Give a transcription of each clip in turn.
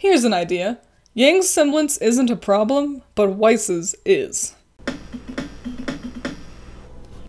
Here's an idea. Yang's semblance isn't a problem, but Weiss's is.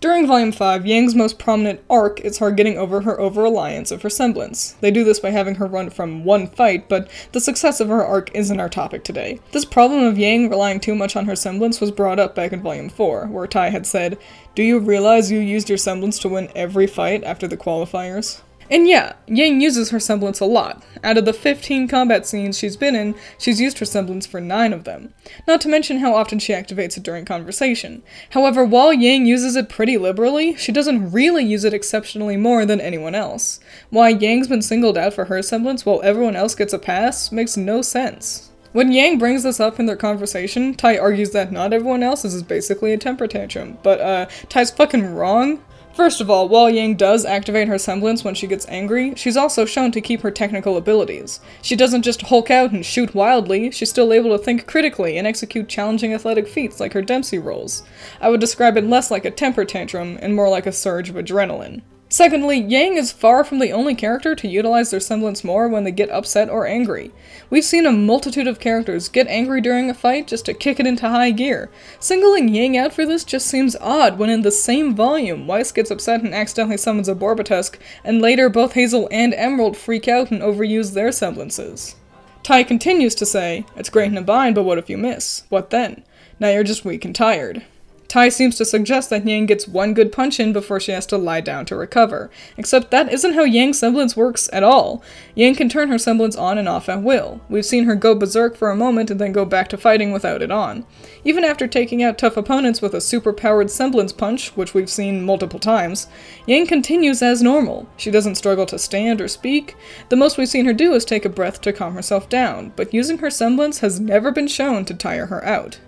During Volume 5, Yang's most prominent arc is her getting over her over-reliance of her semblance. They do this by having her run from one fight, but the success of her arc isn't our topic today. This problem of Yang relying too much on her semblance was brought up back in Volume 4, where Tai had said, Do you realize you used your semblance to win every fight after the qualifiers? And yeah, Yang uses her semblance a lot. Out of the 15 combat scenes she's been in, she's used her semblance for 9 of them. Not to mention how often she activates it during conversation. However, while Yang uses it pretty liberally, she doesn't really use it exceptionally more than anyone else. Why Yang's been singled out for her semblance while everyone else gets a pass makes no sense. When Yang brings this up in their conversation, Tai argues that not everyone else's is basically a temper tantrum, but uh, Tai's fucking wrong. First of all, while Yang does activate her semblance when she gets angry, she's also shown to keep her technical abilities. She doesn't just hulk out and shoot wildly, she's still able to think critically and execute challenging athletic feats like her Dempsey rolls. I would describe it less like a temper tantrum and more like a surge of adrenaline. Secondly, Yang is far from the only character to utilize their semblance more when they get upset or angry. We've seen a multitude of characters get angry during a fight just to kick it into high gear. Singling Yang out for this just seems odd when in the same volume, Weiss gets upset and accidentally summons a Boarbatusk, and later both Hazel and Emerald freak out and overuse their semblances. Tai continues to say, It's great in a bind, but what if you miss? What then? Now you're just weak and tired. Tai seems to suggest that Yang gets one good punch in before she has to lie down to recover. Except that isn't how Yang's semblance works at all. Yang can turn her semblance on and off at will. We've seen her go berserk for a moment and then go back to fighting without it on. Even after taking out tough opponents with a super-powered semblance punch, which we've seen multiple times, Yang continues as normal. She doesn't struggle to stand or speak. The most we've seen her do is take a breath to calm herself down, but using her semblance has never been shown to tire her out.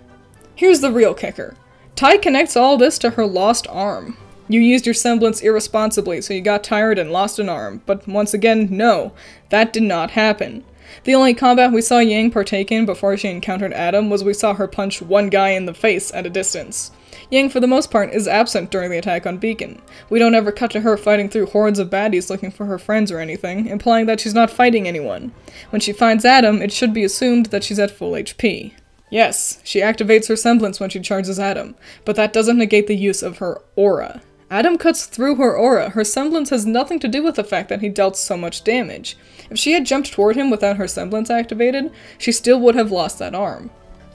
Here's the real kicker. Tai connects all this to her lost arm. You used your semblance irresponsibly, so you got tired and lost an arm. But once again, no, that did not happen. The only combat we saw Yang partake in before she encountered Adam was we saw her punch one guy in the face at a distance. Yang, for the most part, is absent during the attack on Beacon. We don't ever cut to her fighting through hordes of baddies looking for her friends or anything, implying that she's not fighting anyone. When she finds Adam, it should be assumed that she's at full HP. Yes, she activates her semblance when she charges Adam, but that doesn't negate the use of her aura. Adam cuts through her aura, her semblance has nothing to do with the fact that he dealt so much damage. If she had jumped toward him without her semblance activated, she still would have lost that arm.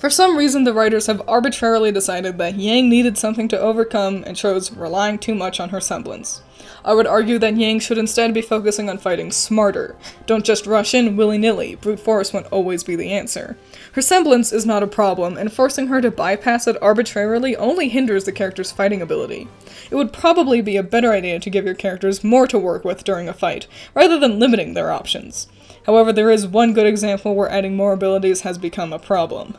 For some reason, the writers have arbitrarily decided that Yang needed something to overcome and chose relying too much on her semblance. I would argue that Yang should instead be focusing on fighting smarter. Don't just rush in willy-nilly, brute force won't always be the answer. Her semblance is not a problem, and forcing her to bypass it arbitrarily only hinders the character's fighting ability. It would probably be a better idea to give your characters more to work with during a fight, rather than limiting their options. However, there is one good example where adding more abilities has become a problem.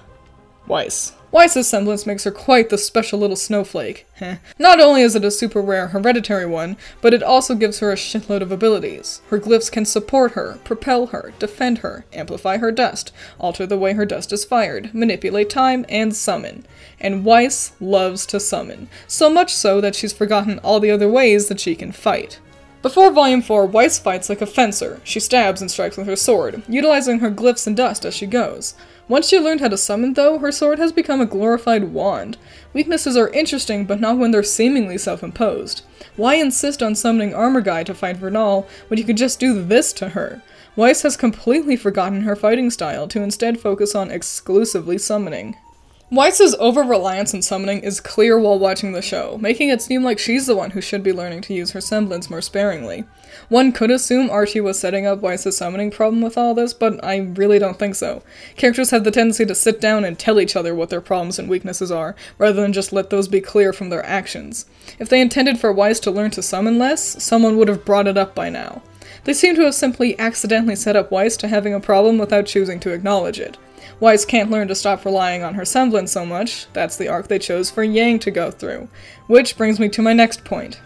Weiss. Weiss's semblance makes her quite the special little snowflake. Not only is it a super rare hereditary one, but it also gives her a shitload of abilities. Her glyphs can support her, propel her, defend her, amplify her dust, alter the way her dust is fired, manipulate time, and summon. And Weiss loves to summon, so much so that she's forgotten all the other ways that she can fight. Before Volume 4, Weiss fights like a fencer. She stabs and strikes with her sword, utilizing her glyphs and dust as she goes. Once she learned how to summon, though, her sword has become a glorified wand. Weaknesses are interesting, but not when they're seemingly self-imposed. Why insist on summoning Armor Guy to fight Vernal when you could just do this to her? Weiss has completely forgotten her fighting style to instead focus on exclusively summoning. Weiss's over-reliance on summoning is clear while watching the show, making it seem like she's the one who should be learning to use her semblance more sparingly. One could assume Archie was setting up Weiss's summoning problem with all this, but I really don't think so. Characters have the tendency to sit down and tell each other what their problems and weaknesses are, rather than just let those be clear from their actions. If they intended for Weiss to learn to summon less, someone would have brought it up by now. They seem to have simply accidentally set up Weiss to having a problem without choosing to acknowledge it. Weiss can't learn to stop relying on her semblance so much, that's the arc they chose for Yang to go through. Which brings me to my next point.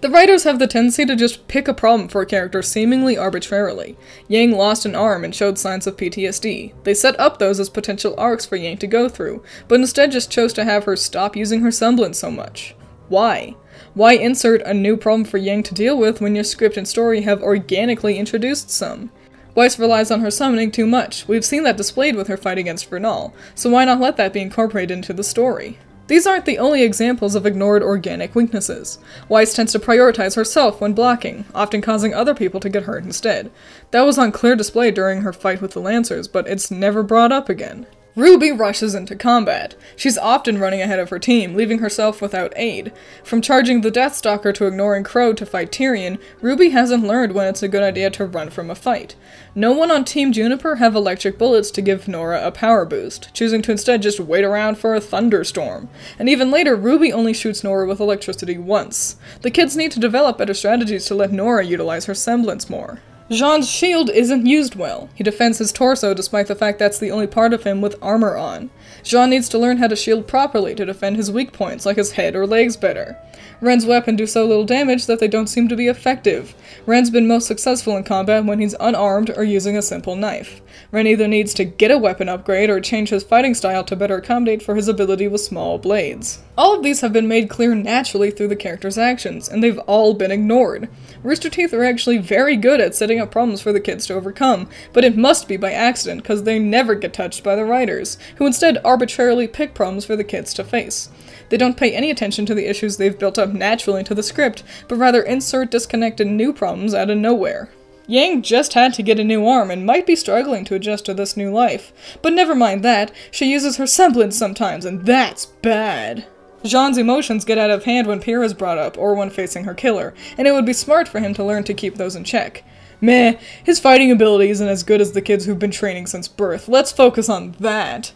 The writers have the tendency to just pick a problem for a character seemingly arbitrarily. Yang lost an arm and showed signs of PTSD. They set up those as potential arcs for Yang to go through, but instead just chose to have her stop using her semblance so much. Why? Why insert a new problem for Yang to deal with when your script and story have organically introduced some? Weiss relies on her summoning too much. We've seen that displayed with her fight against Vernal, so why not let that be incorporated into the story? These aren't the only examples of ignored organic weaknesses. Weiss tends to prioritize herself when blocking, often causing other people to get hurt instead. That was on clear display during her fight with the Lancers, but it's never brought up again. Ruby rushes into combat. She's often running ahead of her team, leaving herself without aid. From charging the Deathstalker to ignoring Qrow to fight Tyrian, Ruby hasn't learned when it's a good idea to run from a fight. No one on Team JNPR have electric bullets to give Nora a power boost, choosing to instead just wait around for a thunderstorm. And even later, Ruby only shoots Nora with electricity once. The kids need to develop better strategies to let Nora utilize her semblance more. Jaune's shield isn't used well. He defends his torso despite the fact that's the only part of him with armor on. Jaune needs to learn how to shield properly to defend his weak points like his head or legs better. Ren's weapon do so little damage that they don't seem to be effective. Ren's been most successful in combat when he's unarmed or using a simple knife. Ren either needs to get a weapon upgrade or change his fighting style to better accommodate for his ability with small blades. All of these have been made clear naturally through the character's actions, and they've all been ignored. Rooster Teeth are actually very good at setting up problems for the kids to overcome, but it must be by accident because they never get touched by the writers, who instead arbitrarily pick problems for the kids to face. They don't pay any attention to the issues they've built up naturally into the script, but rather insert disconnected new problems out of nowhere. Yang just had to get a new arm and might be struggling to adjust to this new life. But never mind that, she uses her semblance sometimes, and that's bad. Jaune's emotions get out of hand when Pyrrha is brought up, or when facing her killer, and it would be smart for him to learn to keep those in check. Meh, his fighting ability isn't as good as the kids who've been training since birth. Let's focus on that.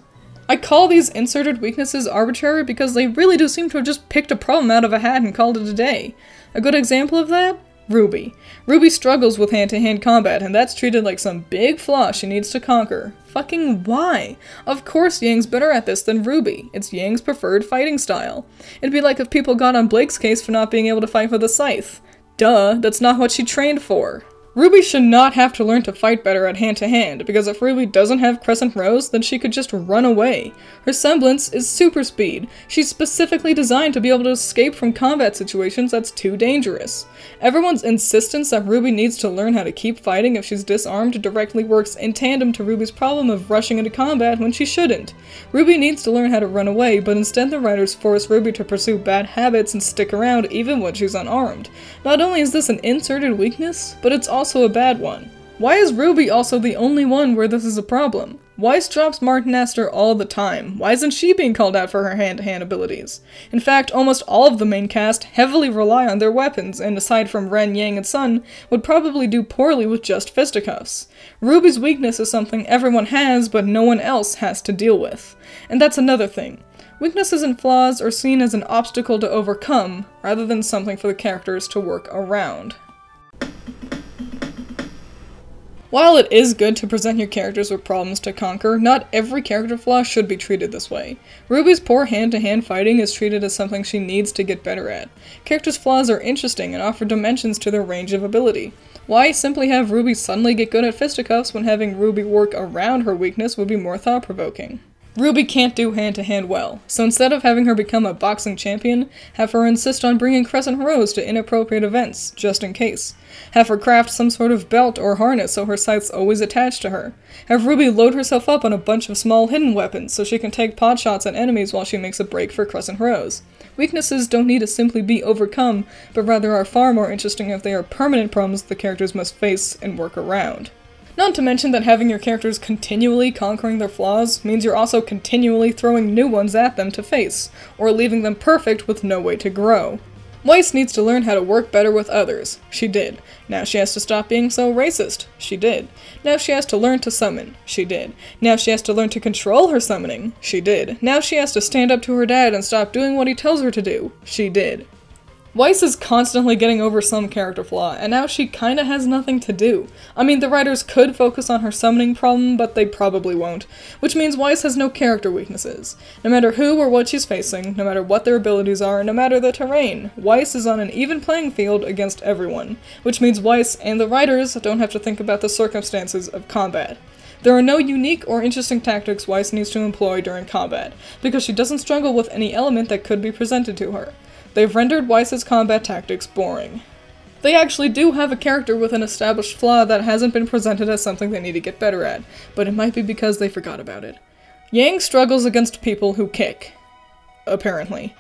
I call these inserted weaknesses arbitrary because they really do seem to have just picked a problem out of a hat and called it a day. A good example of that? Ruby. Ruby struggles with hand-to-hand -hand combat, and that's treated like some big flaw she needs to conquer. Fucking why? Of course Yang's better at this than Ruby. It's Yang's preferred fighting style. It'd be like if people got on Blake's case for not being able to fight with a scythe. Duh, that's not what she trained for. Ruby should not have to learn to fight better at hand to hand, because if Ruby doesn't have Crescent Rose, then she could just run away. Her semblance is super speed. She's specifically designed to be able to escape from combat situations that's too dangerous. Everyone's insistence that Ruby needs to learn how to keep fighting if she's disarmed directly works in tandem to Ruby's problem of rushing into combat when she shouldn't. Ruby needs to learn how to run away, but instead the writers force Ruby to pursue bad habits and stick around even when she's unarmed. Not only is this an inserted weakness, but it's also also a bad one. Why is Ruby also the only one where this is a problem? Weiss drops Myrtenaster all the time. Why isn't she being called out for her hand-to-hand -hand abilities? In fact, almost all of the main cast heavily rely on their weapons, and aside from Ren, Yang, and Sun, would probably do poorly with just fisticuffs. Ruby's weakness is something everyone has, but no one else has to deal with. And that's another thing. Weaknesses and flaws are seen as an obstacle to overcome, rather than something for the characters to work around. While it is good to present your characters with problems to conquer, not every character flaw should be treated this way. Ruby's poor hand-to-hand -hand fighting is treated as something she needs to get better at. Characters' flaws are interesting and offer dimensions to their range of ability. Why simply have Ruby suddenly get good at fisticuffs when having Ruby work around her weakness would be more thought-provoking? Ruby can't do hand-to-hand well, so instead of having her become a boxing champion, have her insist on bringing Crescent Rose to inappropriate events, just in case. Have her craft some sort of belt or harness so her scythe's always attached to her. Have Ruby load herself up on a bunch of small hidden weapons so she can take pot shots at enemies while she makes a break for Crescent Rose. Weaknesses don't need to simply be overcome, but rather are far more interesting if they are permanent problems the characters must face and work around. Not to mention that having your characters continually conquering their flaws means you're also continually throwing new ones at them to face, or leaving them perfect with no way to grow. Weiss needs to learn how to work better with others. She did. Now she has to stop being so racist. She did. Now she has to learn to summon. She did. Now she has to learn to control her summoning. She did. Now she has to stand up to her dad and stop doing what he tells her to do. She did. Weiss is constantly getting over some character flaw, and now she kinda has nothing to do. I mean, the writers could focus on her summoning problem, but they probably won't, which means Weiss has no character weaknesses. No matter who or what she's facing, no matter what their abilities are, no matter the terrain, Weiss is on an even playing field against everyone, which means Weiss and the writers don't have to think about the circumstances of combat. There are no unique or interesting tactics Weiss needs to employ during combat, because she doesn't struggle with any element that could be presented to her. They've rendered Weiss's combat tactics boring. They actually do have a character with an established flaw that hasn't been presented as something they need to get better at, but it might be because they forgot about it. Yang struggles against people who kick. Apparently.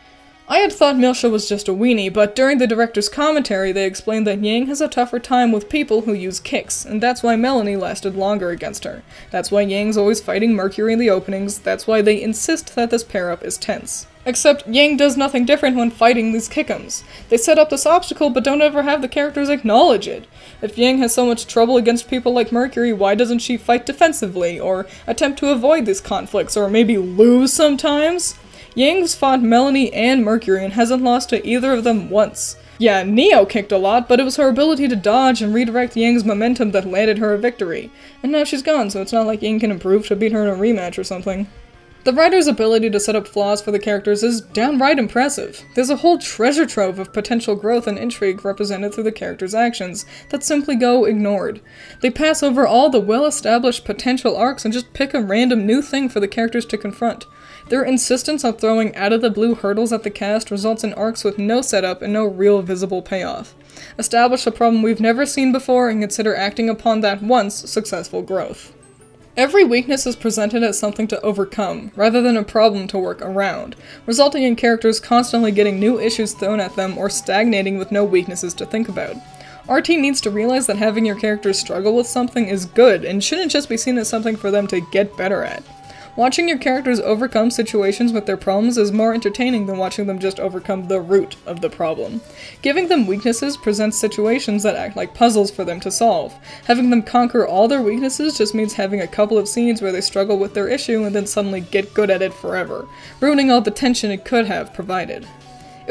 I had thought Milsha was just a weenie, but during the director's commentary they explained that Yang has a tougher time with people who use kicks, and that's why Melanie lasted longer against her. That's why Yang's always fighting Mercury in the openings, that's why they insist that this pair-up is tense. Except Yang does nothing different when fighting these kickums. They set up this obstacle but don't ever have the characters acknowledge it. If Yang has so much trouble against people like Mercury, why doesn't she fight defensively, or attempt to avoid these conflicts, or maybe lose sometimes? Yang's fought Melanie and Mercury and hasn't lost to either of them once. Yeah, Neo kicked a lot, but it was her ability to dodge and redirect Yang's momentum that landed her a victory. And now she's gone, so it's not like Yang can improve to beat her in a rematch or something. The writer's ability to set up flaws for the characters is downright impressive. There's a whole treasure trove of potential growth and intrigue represented through the characters' actions that simply go ignored. They pass over all the well-established potential arcs and just pick a random new thing for the characters to confront. Their insistence on throwing out of the blue hurdles at the cast results in arcs with no setup and no real visible payoff. Establish a problem we've never seen before and consider acting upon that once successful growth. Every weakness is presented as something to overcome, rather than a problem to work around, resulting in characters constantly getting new issues thrown at them or stagnating with no weaknesses to think about. RT needs to realize that having your characters struggle with something is good and shouldn't just be seen as something for them to get better at. Watching your characters overcome situations with their problems is more entertaining than watching them just overcome the root of the problem. Giving them weaknesses presents situations that act like puzzles for them to solve. Having them conquer all their weaknesses just means having a couple of scenes where they struggle with their issue and then suddenly get good at it forever, ruining all the tension it could have provided.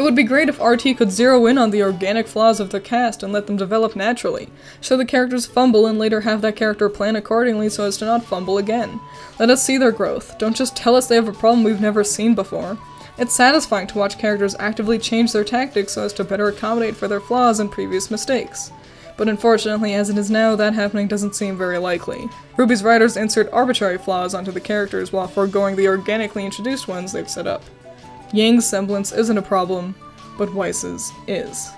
It would be great if RT could zero in on the organic flaws of the cast and let them develop naturally. Show the characters fumble and later have that character plan accordingly so as to not fumble again. Let us see their growth. Don't just tell us they have a problem we've never seen before. It's satisfying to watch characters actively change their tactics so as to better accommodate for their flaws and previous mistakes. But unfortunately, as it is now, that happening doesn't seem very likely. RWBY's writers insert arbitrary flaws onto the characters while foregoing the organically introduced ones they've set up. Yang's semblance isn't a problem, but Weiss's is.